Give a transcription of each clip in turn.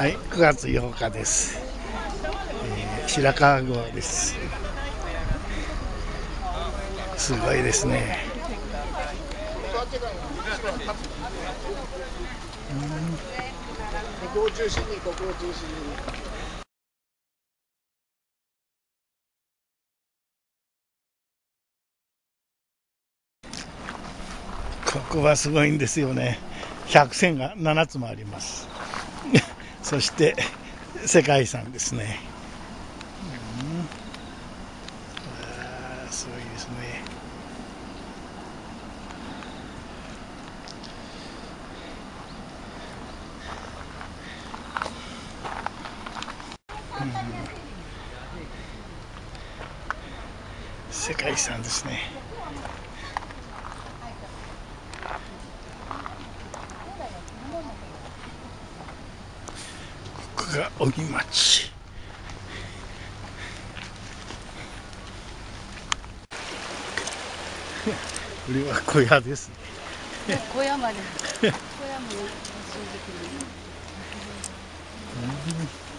はい、9月8日です。えー白川郷です。すごいですね。ここを中心にここを中心にここはすごいんですよね。百選が7つもあります。そして世界遺産ですね。うんあすごいですね。うん世界遺産ですね。が小木町。これは小屋ですね。小屋まで小山の新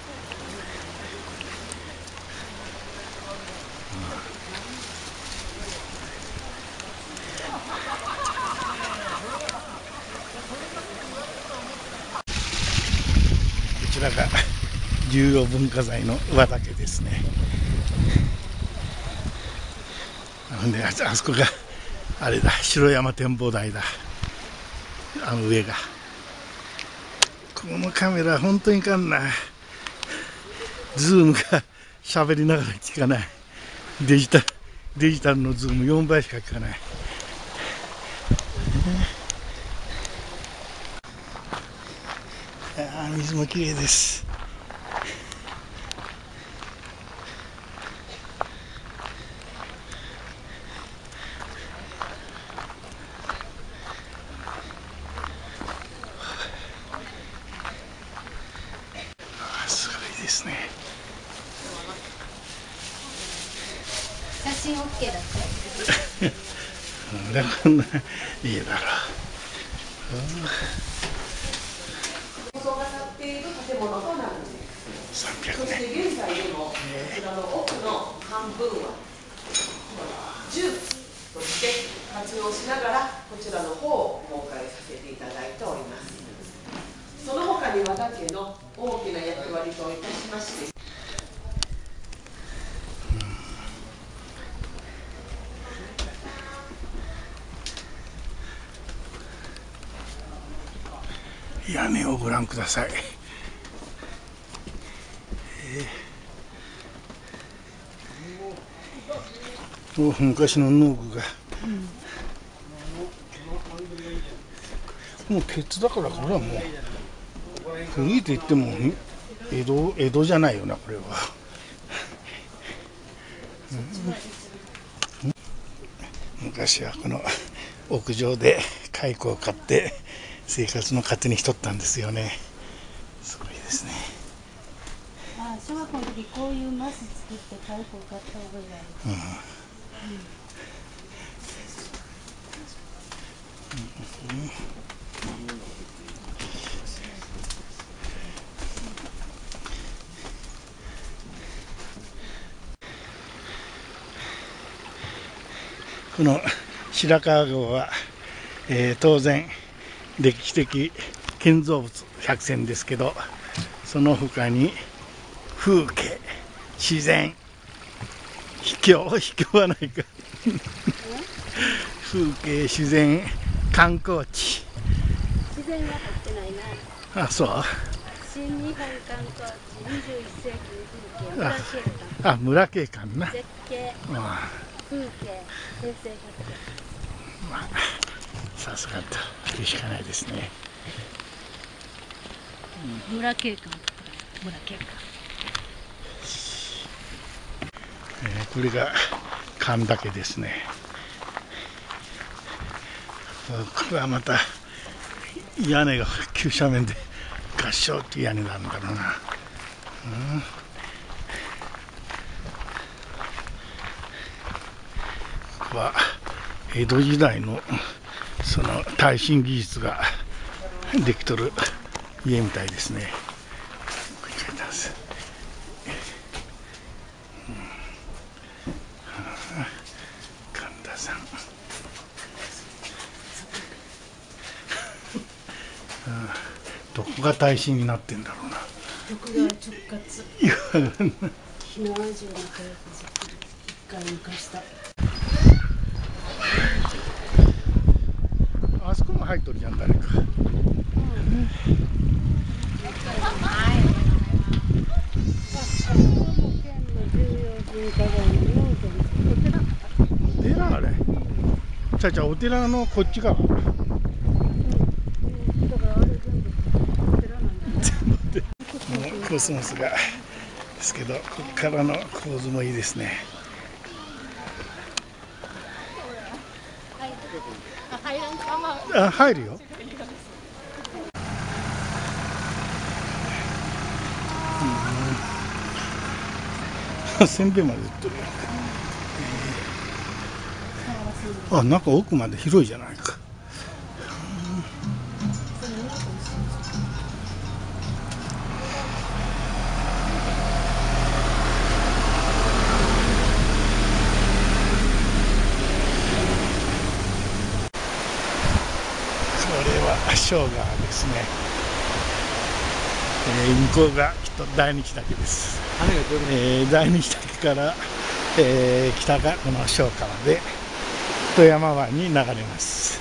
らが重要文化財の和田家ですね。ほんでああそこがあれだ城山展望台だ。あの上が。このカメラ本当にいかんな。ズームが喋りながら効かない。デジタルデジタルのズーム4倍しか効かない。あー水もきれいです。すごいですね。写真 OK だだこ んな いいだろ細がなっている建物となるんです。う300そして年現在でも、こちらの奥の半分は、住として活用しながら、こちらの方を公開させていただいております。その他に和田家の大きな役割といたしまして、屋根をご覧ください、えーお昔の農具が、もう鉄だからこれはもう古いと言っても江戸江戸じゃないよなこれは、うん。昔はこの屋上で蚕を買って生活の糧にしとったんですよね。すごいですね。あ小学校の時こういうマス作って蚕を買った覚えがあるこの白川郷は、えー当然歴史的建造物100選ですけどその他に風景自然秘境秘境はないか。風景自然観光地。自然が入ってないな。あそう。新日本観光地21世紀の風景。村景観。あ村景観な。絶景。あ風景平成さすがと言うしかないですね。100村景観村景観えーこれが神岳ですね。これはまた屋根が急斜面で合掌っていう屋根なんだろうな、うん。ここは江戸時代のその耐震技術ができとる家みたいですねます、うんはあ神田さんああどこが大使になってんだろうな。直あそこも入っとるじゃん誰か。お寺？あれ？ちゃちゃお寺のこっち側もうコスモスがですけどここからの構図もいいですね。あ入るよ。うん。せんべいまで売ってるよ。あなんか奥まで広いじゃないかれはショーガーですね、えー向こうがきっと第二岳です、えー第二岳から、えー北がこの小川で富山湾に流れます。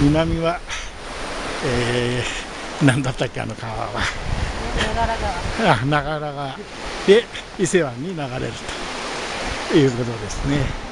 南は、えー、何だったっけあの川は。あ長良川。で伊勢湾に流れるということですね